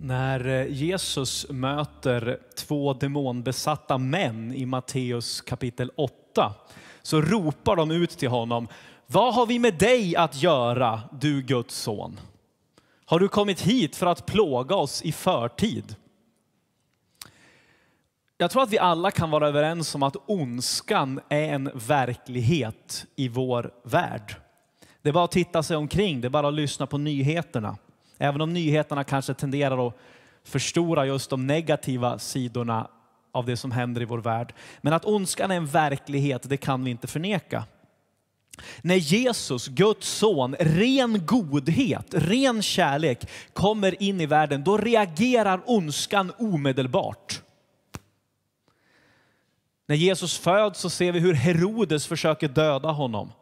När eh, Jesus möter två demonbesatta män i Matteus kapitel 8 så ropar de ut till honom, vad har vi med dig att göra, du Guds son? Har du kommit hit för att plåga oss i förtid? Jag tror att vi alla kan vara överens om att ondskan är en verklighet i vår värld. Det är bara att titta sig omkring, det är bara att lyssna på nyheterna. Även om nyheterna kanske tenderar att förstora just de negativa sidorna av det som händer i vår värld. Men att ondskan är en verklighet, det kan vi inte förneka. När Jesus, Guds son, ren godhet, ren kärlek kommer in i världen, då reagerar ondskan omedelbart. När Jesus föds så ser vi hur Herodes försöker döda honom.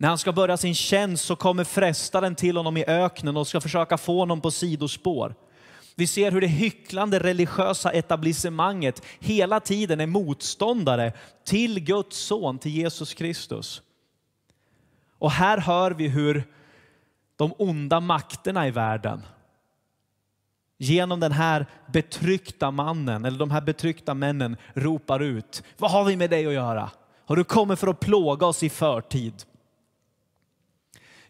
När han ska börja sin tjänst så kommer frestaren till honom i öknen och ska försöka få honom på sidospår. Vi ser hur det hycklande religiösa etablissemanget hela tiden är motståndare till Guds son, till Jesus Kristus. Och här hör vi hur de onda makterna i världen genom den här betryckta mannen, eller de här betryckta männen ropar ut, vad har vi med dig att göra? Har du kommit för att plåga oss i förtid?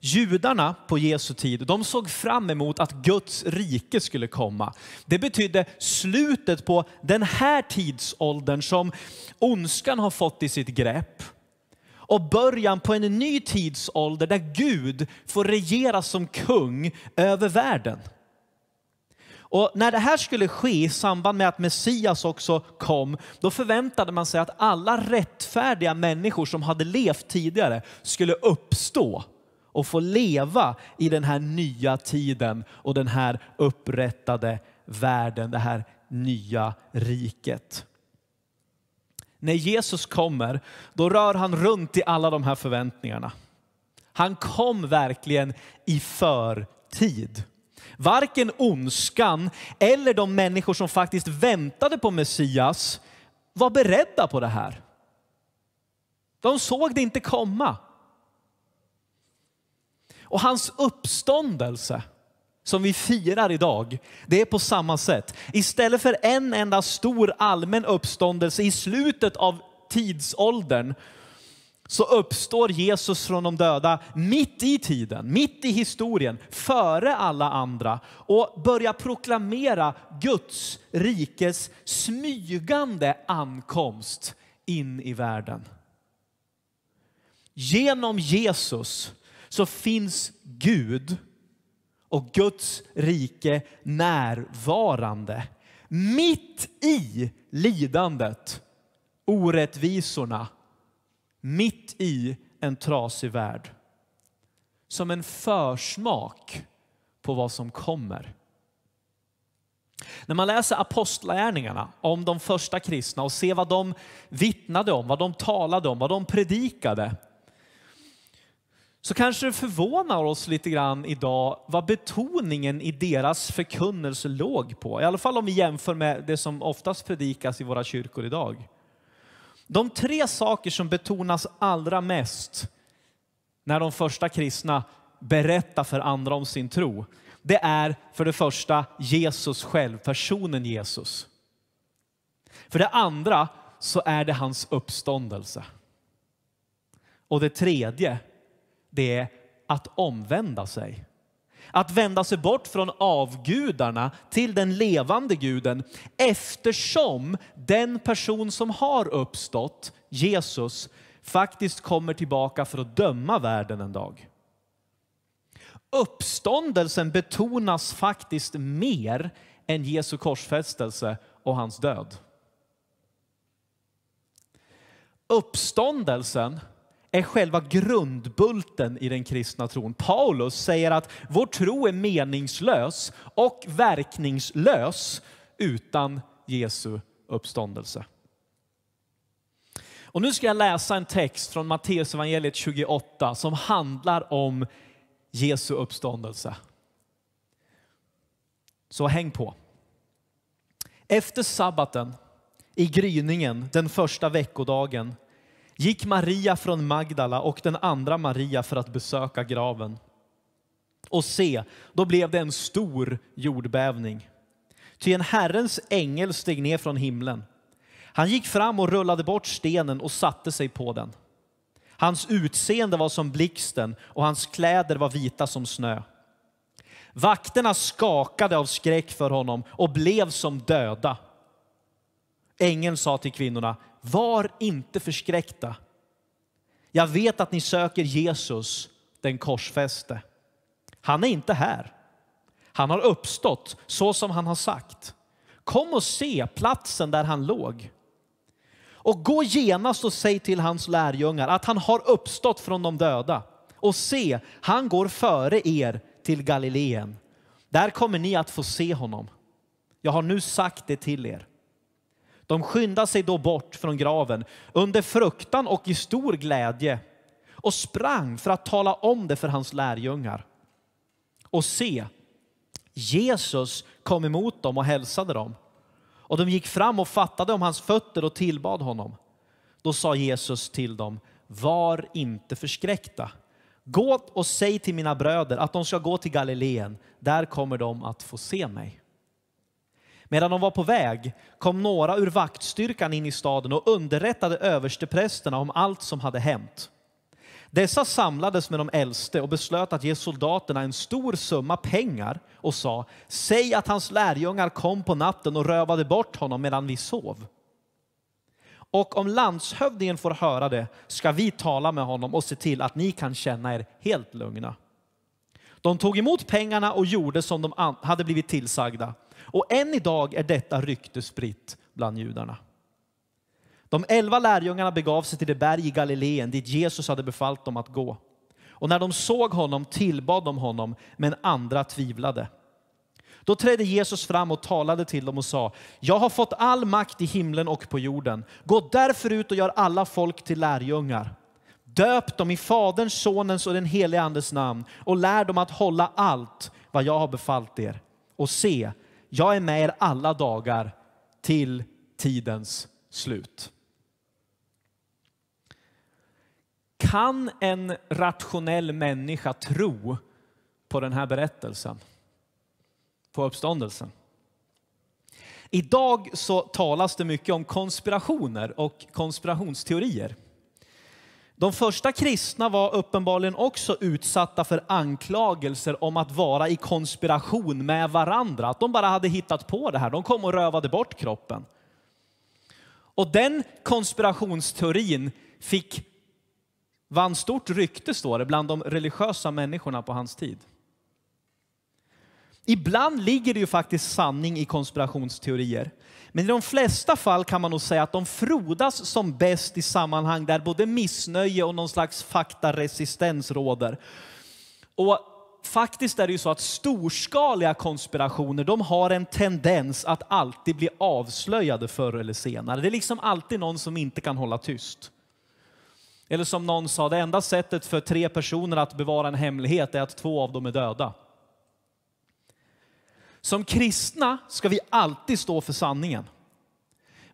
Judarna på Jesu tid, de såg fram emot att Guds rike skulle komma. Det betydde slutet på den här tidsåldern som ondskan har fått i sitt grepp och början på en ny tidsålder där Gud får regera som kung över världen. Och när det här skulle ske i samband med att Messias också kom, då förväntade man sig att alla rättfärdiga människor som hade levt tidigare skulle uppstå och få leva i den här nya tiden och den här upprättade världen, det här nya riket. När Jesus kommer, då rör han runt i alla de här förväntningarna. Han kom verkligen i förtid. Varken ondskan eller de människor som faktiskt väntade på Messias var beredda på det här. De såg det inte komma. Och hans uppståndelse som vi firar idag, det är på samma sätt. Istället för en enda stor allmän uppståndelse i slutet av tidsåldern så uppstår Jesus från de döda mitt i tiden, mitt i historien, före alla andra och börjar proklamera Guds rikes smygande ankomst in i världen. Genom Jesus så finns Gud och Guds rike närvarande. Mitt i lidandet, orättvisorna, mitt i en trasig värld. Som en försmak på vad som kommer. När man läser apostlagärningarna om de första kristna och ser vad de vittnade om, vad de talade om, vad de predikade så kanske det förvånar oss lite grann idag vad betoningen i deras förkunnelse låg på. I alla fall om vi jämför med det som oftast predikas i våra kyrkor idag. De tre saker som betonas allra mest när de första kristna berättar för andra om sin tro, det är för det första Jesus själv, personen Jesus. För det andra så är det hans uppståndelse. Och det tredje det är att omvända sig. Att vända sig bort från avgudarna till den levande guden eftersom den person som har uppstått, Jesus, faktiskt kommer tillbaka för att döma världen en dag. Uppståndelsen betonas faktiskt mer än Jesu korsfästelse och hans död. Uppståndelsen är själva grundbulten i den kristna tron. Paulus säger att vår tro är meningslös och verkningslös utan Jesu uppståndelse. Och nu ska jag läsa en text från Matteus evangeliet 28 som handlar om Jesu uppståndelse. Så häng på. Efter sabbaten, i gryningen den första veckodagen, gick Maria från Magdala och den andra Maria för att besöka graven. Och se, då blev det en stor jordbävning. Ty en Herrens ängel steg ner från himlen. Han gick fram och rullade bort stenen och satte sig på den. Hans utseende var som blixten och hans kläder var vita som snö. Vakterna skakade av skräck för honom och blev som döda. Ängeln sa till kvinnorna, var inte förskräckta. Jag vet att ni söker Jesus, den korsfäste. Han är inte här. Han har uppstått så som han har sagt. Kom och se platsen där han låg. Och gå genast och säg till hans lärjungar att han har uppstått från de döda. Och se, han går före er till Galileen. Där kommer ni att få se honom. Jag har nu sagt det till er. De skyndade sig då bort från graven under fruktan och i stor glädje och sprang för att tala om det för hans lärjungar. Och se, Jesus kom emot dem och hälsade dem. Och de gick fram och fattade om hans fötter och tillbad honom. Då sa Jesus till dem, var inte förskräckta. Gå och säg till mina bröder att de ska gå till Galileen, där kommer de att få se mig. Medan de var på väg kom några ur vaktstyrkan in i staden och underrättade översteprästerna om allt som hade hänt. Dessa samlades med de äldste och beslöt att ge soldaterna en stor summa pengar och sa, säg att hans lärjungar kom på natten och rövade bort honom medan vi sov. Och om landshövdingen får höra det ska vi tala med honom och se till att ni kan känna er helt lugna. De tog emot pengarna och gjorde som de hade blivit tillsagda. Och än idag är detta rykte spritt bland judarna. De elva lärjungarna begav sig till det berg i Galileen dit Jesus hade befallt dem att gå. Och när de såg honom tillbad de honom, men andra tvivlade. Då trädde Jesus fram och talade till dem och sa, jag har fått all makt i himlen och på jorden. Gå därför ut och gör alla folk till lärjungar. Döp dem i Faderns, Sonens och den helige Andes namn och lär dem att hålla allt vad jag har befallt er. Och se, jag är med er alla dagar till tidens slut. Kan en rationell människa tro på den här berättelsen? På uppståndelsen? Idag så talas det mycket om konspirationer och konspirationsteorier. De första kristna var uppenbarligen också utsatta för anklagelser om att vara i konspiration med varandra. Att de bara hade hittat på det här. De kom och rövade bort kroppen. Och den konspirationsteorin fick vann stort rykte, står det, bland de religiösa människorna på hans tid. Ibland ligger det ju faktiskt sanning i konspirationsteorier. Men i de flesta fall kan man nog säga att de frodas som bäst i sammanhang där både missnöje och någon slags faktaresistens råder. Och faktiskt är det ju så att storskaliga konspirationer, de har en tendens att alltid bli avslöjade förr eller senare. Det är liksom alltid någon som inte kan hålla tyst. Eller som någon sa, det enda sättet för tre personer att bevara en hemlighet är att två av dem är döda. Som kristna ska vi alltid stå för sanningen.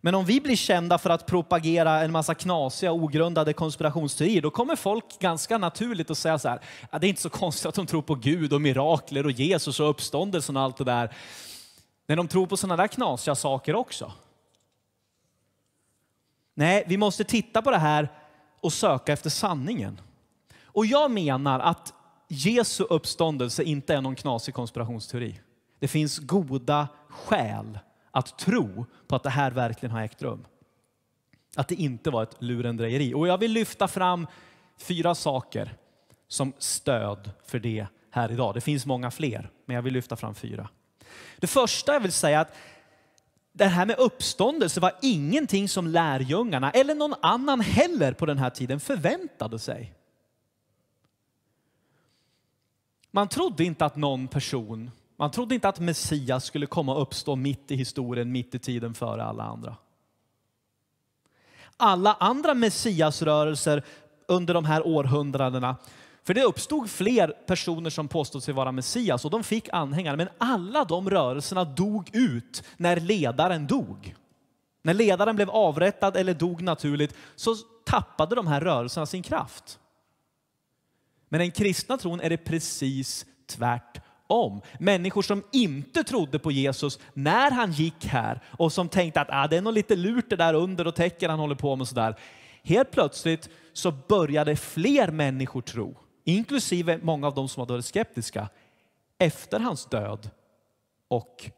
Men om vi blir kända för att propagera en massa knasiga ogrundade konspirationsteorier, då kommer folk ganska naturligt att säga så här, ja, det är inte så konstigt att de tror på Gud och mirakler och Jesus och uppståndelsen och allt det där. När de tror på sådana där knasiga saker också. Nej, vi måste titta på det här och söka efter sanningen. Och jag menar att Jesu uppståndelse inte är någon knasig konspirationsteori. Det finns goda skäl att tro på att det här verkligen har ägt rum. Att det inte var ett lurendrejeri. Och jag vill lyfta fram fyra saker som stöd för det här idag. Det finns många fler, men jag vill lyfta fram fyra. Det första jag vill säga är att det här med uppståndelse var ingenting som lärjungarna, eller någon annan heller på den här tiden, förväntade sig. Man trodde inte att någon person, man trodde inte att Messias skulle komma och uppstå mitt i historien, mitt i tiden före alla andra. Alla andra Messiasrörelser under de här århundradena för det uppstod fler personer som påstod sig vara Messias och de fick anhängare. Men alla de rörelserna dog ut när ledaren dog. När ledaren blev avrättad eller dog naturligt så tappade de här rörelserna sin kraft. Men den kristna tron är det precis tvärtom om. Människor som inte trodde på Jesus när han gick här och som tänkte att ah, det är nog lite lurt det där under och tecken han håller på med. Sådär. Helt plötsligt så började fler människor tro, inklusive många av de som hade varit skeptiska, efter hans död och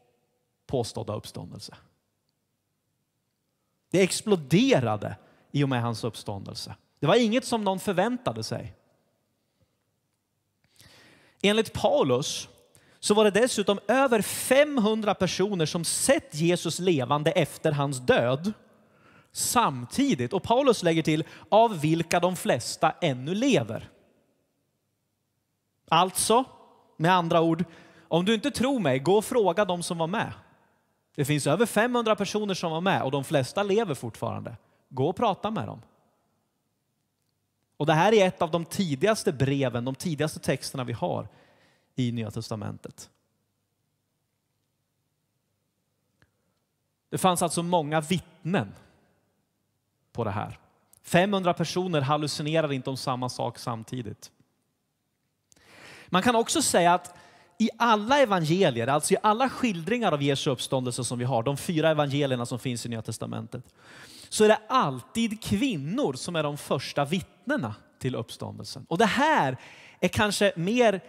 påstådda uppståndelse. Det exploderade i och med hans uppståndelse. Det var inget som någon förväntade sig. Enligt Paulus så var det dessutom över 500 personer som sett Jesus levande efter hans död samtidigt. Och Paulus lägger till, av vilka de flesta ännu lever. Alltså, med andra ord, om du inte tror mig, gå och fråga de som var med. Det finns över 500 personer som var med och de flesta lever fortfarande. Gå och prata med dem. Och det här är ett av de tidigaste breven, de tidigaste texterna vi har i Nya Testamentet. Det fanns alltså många vittnen på det här. 500 personer hallucinerar inte om samma sak samtidigt. Man kan också säga att i alla evangelier, alltså i alla skildringar av Jesu uppståndelse som vi har, de fyra evangelierna som finns i Nya Testamentet, så är det alltid kvinnor som är de första vittnena till uppståndelsen. Och det här är kanske mer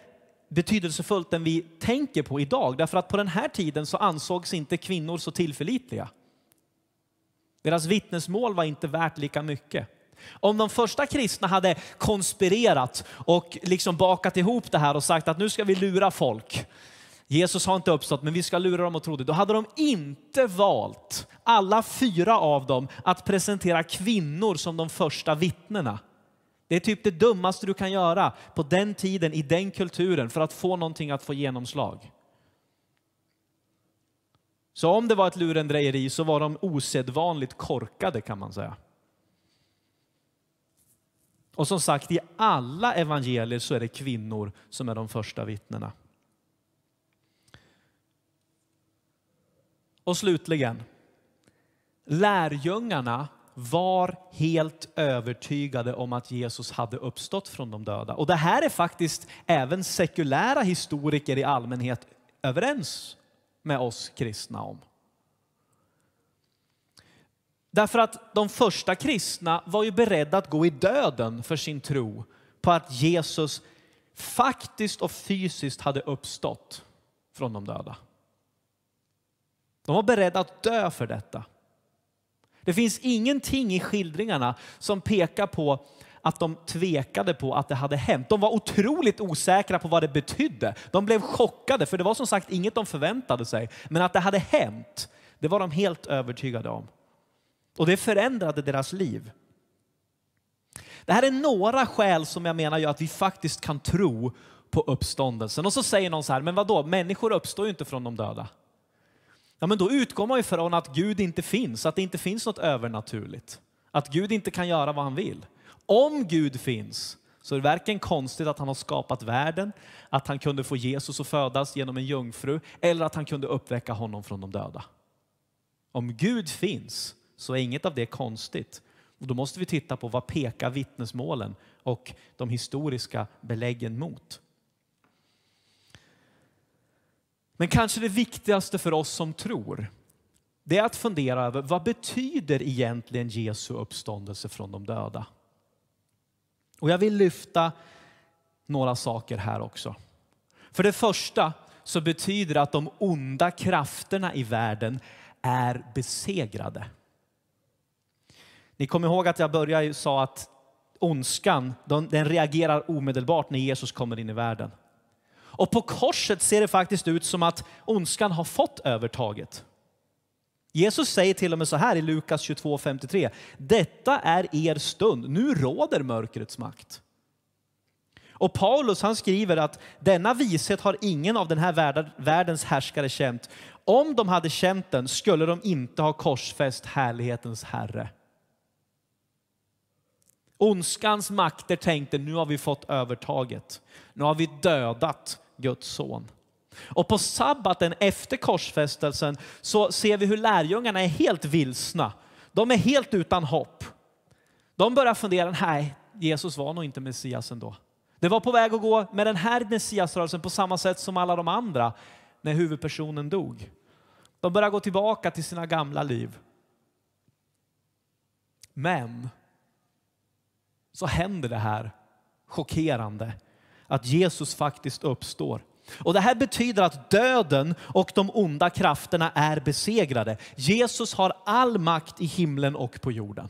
betydelsefullt än vi tänker på idag. Därför att på den här tiden så ansågs inte kvinnor så tillförlitliga. Deras vittnesmål var inte värt lika mycket. Om de första kristna hade konspirerat och liksom bakat ihop det här och sagt att nu ska vi lura folk. Jesus har inte uppstått, men vi ska lura dem och tro det. Då hade de inte valt, alla fyra av dem, att presentera kvinnor som de första vittnena. Det är typ det dummaste du kan göra på den tiden, i den kulturen, för att få någonting att få genomslag. Så om det var ett lurendrejeri så var de osedvanligt korkade kan man säga. Och som sagt, i alla evangelier så är det kvinnor som är de första vittnena. Och slutligen, lärjungarna var helt övertygade om att Jesus hade uppstått från de döda. Och det här är faktiskt även sekulära historiker i allmänhet överens med oss kristna om. Därför att de första kristna var ju beredda att gå i döden för sin tro på att Jesus faktiskt och fysiskt hade uppstått från de döda. De var beredda att dö för detta. Det finns ingenting i skildringarna som pekar på att de tvekade på att det hade hänt. De var otroligt osäkra på vad det betydde. De blev chockade, för det var som sagt inget de förväntade sig. Men att det hade hänt, det var de helt övertygade om. Och det förändrade deras liv. Det här är några skäl som jag menar gör att vi faktiskt kan tro på uppståndelsen. Och så säger någon så här, men vadå, människor uppstår ju inte från de döda. Ja, men då utgår man ju från att Gud inte finns, att det inte finns något övernaturligt. Att Gud inte kan göra vad han vill. Om Gud finns så är det varken konstigt att han har skapat världen, att han kunde få Jesus att födas genom en jungfru eller att han kunde uppväcka honom från de döda. Om Gud finns så är inget av det konstigt. Och då måste vi titta på vad pekar vittnesmålen och de historiska beläggen mot. Men kanske det viktigaste för oss som tror, det är att fundera över vad betyder egentligen Jesu uppståndelse från de döda? Och jag vill lyfta några saker här också. För det första så betyder det att de onda krafterna i världen är besegrade. Ni kommer ihåg att jag började sa att ondskan den reagerar omedelbart när Jesus kommer in i världen. Och på korset ser det faktiskt ut som att ondskan har fått övertaget. Jesus säger till och med så här i Lukas 22.53. Detta är er stund. Nu råder mörkrets makt. Och Paulus han skriver att denna vishet har ingen av den här världens härskare känt. Om de hade känt den skulle de inte ha korsfäst härlighetens Herre. Ondskans makter tänkte nu har vi fått övertaget. Nu har vi dödat Guds son. Och på sabbaten efter korsfästelsen så ser vi hur lärjungarna är helt vilsna. De är helt utan hopp. De börjar fundera, nej, Jesus var nog inte Messias ändå. Det var på väg att gå med den här messiasrörelsen på samma sätt som alla de andra när huvudpersonen dog. De börjar gå tillbaka till sina gamla liv. Men så händer det här chockerande att Jesus faktiskt uppstår. Och Det här betyder att döden och de onda krafterna är besegrade. Jesus har all makt i himlen och på jorden.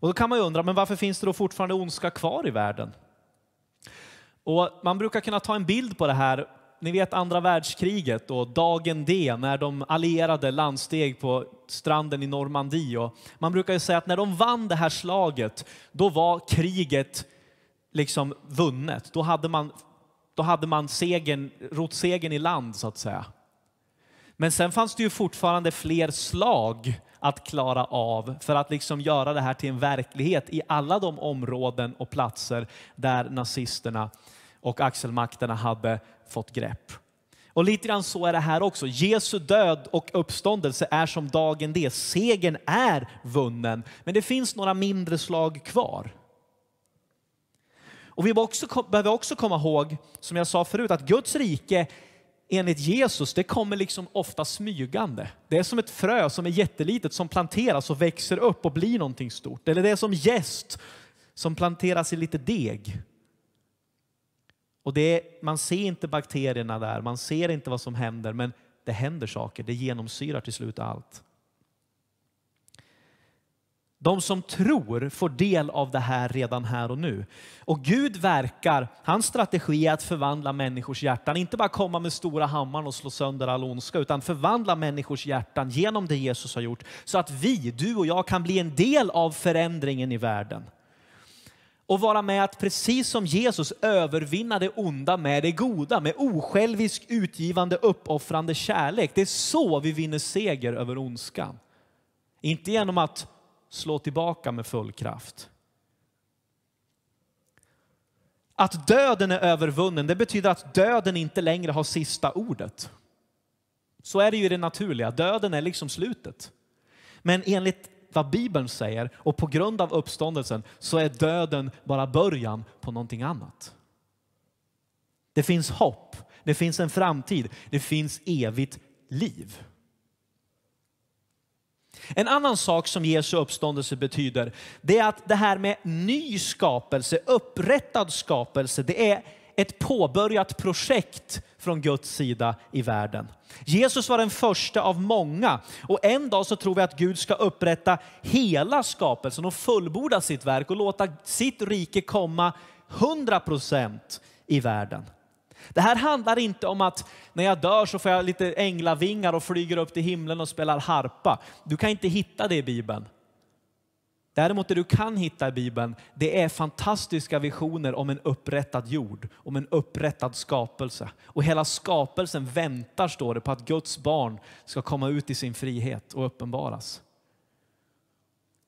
Och Då kan man ju undra, men varför finns det då fortfarande ondska kvar i världen? Och Man brukar kunna ta en bild på det här. Ni vet andra världskriget och dagen D när de allierade landsteg på stranden i Normandie. Och man brukar ju säga att när de vann det här slaget, då var kriget liksom vunnet. Då hade man, då hade man segern, rott segern i land så att säga. Men sen fanns det ju fortfarande fler slag att klara av för att liksom göra det här till en verklighet i alla de områden och platser där nazisterna och axelmakterna hade fått grepp. Och lite grann så är det här också. Jesu död och uppståndelse är som dagen det. Segern är vunnen, men det finns några mindre slag kvar. Och vi också, behöver också komma ihåg, som jag sa förut, att Guds rike enligt Jesus, det kommer liksom ofta smygande. Det är som ett frö som är jättelitet som planteras och växer upp och blir någonting stort. Eller det är som gäst som planteras i lite deg. Och det man ser inte bakterierna där, man ser inte vad som händer, men det händer saker. Det genomsyrar till slut allt. De som tror får del av det här redan här och nu. Och Gud verkar, hans strategi är att förvandla människors hjärtan. Inte bara komma med stora hammaren och slå sönder all ondska, utan förvandla människors hjärtan genom det Jesus har gjort. Så att vi, du och jag, kan bli en del av förändringen i världen. Och vara med att precis som Jesus övervinna det onda med det goda, med osjälvisk, utgivande, uppoffrande kärlek. Det är så vi vinner seger över ondskan. Inte genom att slå tillbaka med full kraft. Att döden är övervunnen, det betyder att döden inte längre har sista ordet. Så är det ju i det naturliga. Döden är liksom slutet. Men enligt vad Bibeln säger och på grund av uppståndelsen så är döden bara början på någonting annat. Det finns hopp, det finns en framtid, det finns evigt liv. En annan sak som Jesu uppståndelse betyder, det är att det här med ny skapelse, upprättad skapelse, det är ett påbörjat projekt från Guds sida i världen. Jesus var den första av många och en dag så tror vi att Gud ska upprätta hela skapelsen och fullborda sitt verk och låta sitt rike komma 100% i världen. Det här handlar inte om att när jag dör så får jag lite änglavingar och flyger upp till himlen och spelar harpa. Du kan inte hitta det i Bibeln. Däremot det du kan hitta i Bibeln, det är fantastiska visioner om en upprättad jord, om en upprättad skapelse. Och hela skapelsen väntar, står det, på att Guds barn ska komma ut i sin frihet och uppenbaras.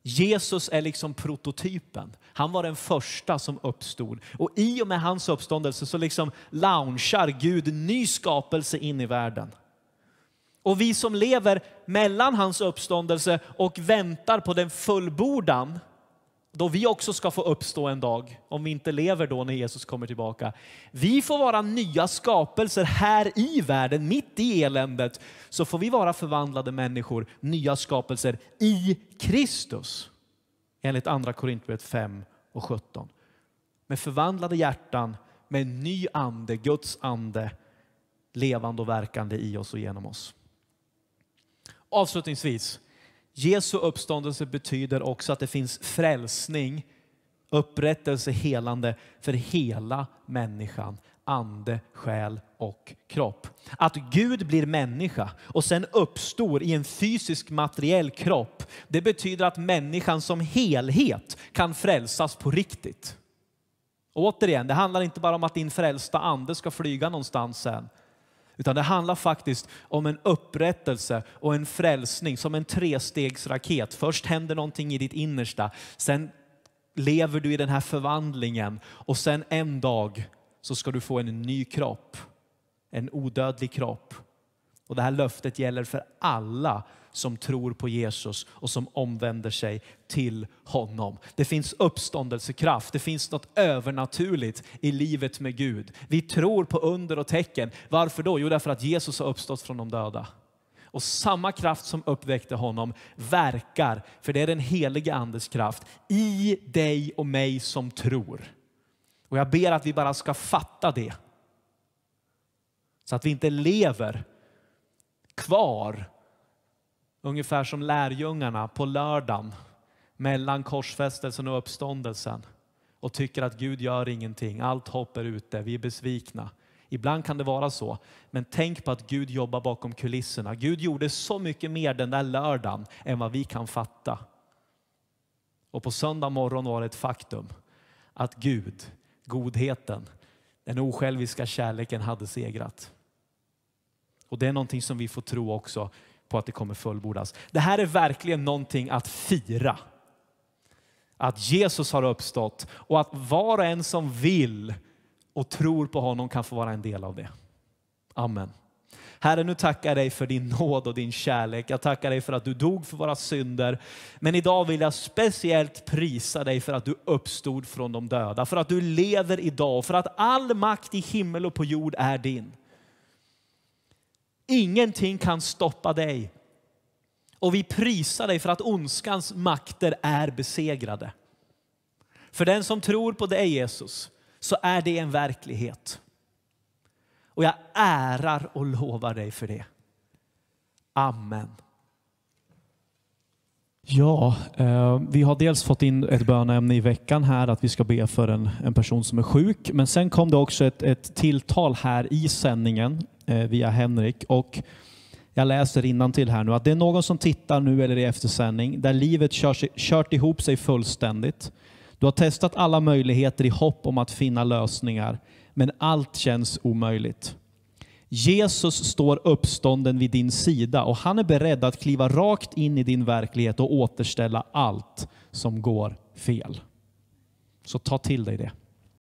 Jesus är liksom prototypen. Han var den första som uppstod. Och i och med hans uppståndelse så liksom launchar Gud ny skapelse in i världen. Och vi som lever mellan hans uppståndelse och väntar på den fullbordan, då vi också ska få uppstå en dag, om vi inte lever då när Jesus kommer tillbaka. Vi får vara nya skapelser här i världen, mitt i eländet, så får vi vara förvandlade människor, nya skapelser i Kristus. Enligt andra Korintierbrevet 5 och 17. Med förvandlade hjärtan, med en ny ande, Guds ande, levande och verkande i oss och genom oss. Avslutningsvis, Jesu uppståndelse betyder också att det finns frälsning, upprättelse, helande för hela människan, ande, själ och kropp. Att Gud blir människa och sen uppstår i en fysisk materiell kropp, det betyder att människan som helhet kan frälsas på riktigt. Återigen, det handlar inte bara om att din frälsta ande ska flyga någonstans sen. Utan det handlar faktiskt om en upprättelse och en frälsning som en trestegsraket. Först händer någonting i ditt innersta, sen lever du i den här förvandlingen och sen en dag så ska du få en ny kropp. En odödlig kropp. Och det här löftet gäller för alla som tror på Jesus och som omvänder sig till honom. Det finns uppståndelsekraft, det finns något övernaturligt i livet med Gud. Vi tror på under och tecken. Varför då? Jo, därför att Jesus har uppstått från de döda. Och samma kraft som uppväckte honom verkar, för det är den heliga andes kraft, i dig och mig som tror. Och jag ber att vi bara ska fatta det. Så att vi inte lever kvar ungefär som lärjungarna på lördagen mellan korsfästelsen och uppståndelsen och tycker att Gud gör ingenting, allt hopp är ute, vi är besvikna. Ibland kan det vara så, men tänk på att Gud jobbar bakom kulisserna. Gud gjorde så mycket mer den där lördagen än vad vi kan fatta. Och på söndag morgon var det ett faktum att Gud, godheten, den osjälviska kärleken hade segrat. Och det är någonting som vi får tro också på att det kommer fullbordas. Det här är verkligen någonting att fira. Att Jesus har uppstått och att var och en som vill och tror på honom kan få vara en del av det. Amen. Herre, nu tackar jag dig för din nåd och din kärlek. Jag tackar dig för att du dog för våra synder. Men idag vill jag speciellt prisa dig för att du uppstod från de döda, för att du lever idag, för att all makt i himmel och på jord är din. Ingenting kan stoppa dig. Och vi prisar dig för att ondskans makter är besegrade. För den som tror på dig Jesus så är det en verklighet. Och jag ärar och lovar dig för det. Amen. Ja, eh, vi har dels fått in ett böneämne i veckan här att vi ska be för en, en person som är sjuk. Men sen kom det också ett, ett tilltal här i sändningen eh, via Henrik. Och jag läser till här nu att det är någon som tittar nu eller i eftersändning där livet körs, kört ihop sig fullständigt. Du har testat alla möjligheter i hopp om att finna lösningar, men allt känns omöjligt. Jesus står uppstånden vid din sida och han är beredd att kliva rakt in i din verklighet och återställa allt som går fel. Så ta till dig det.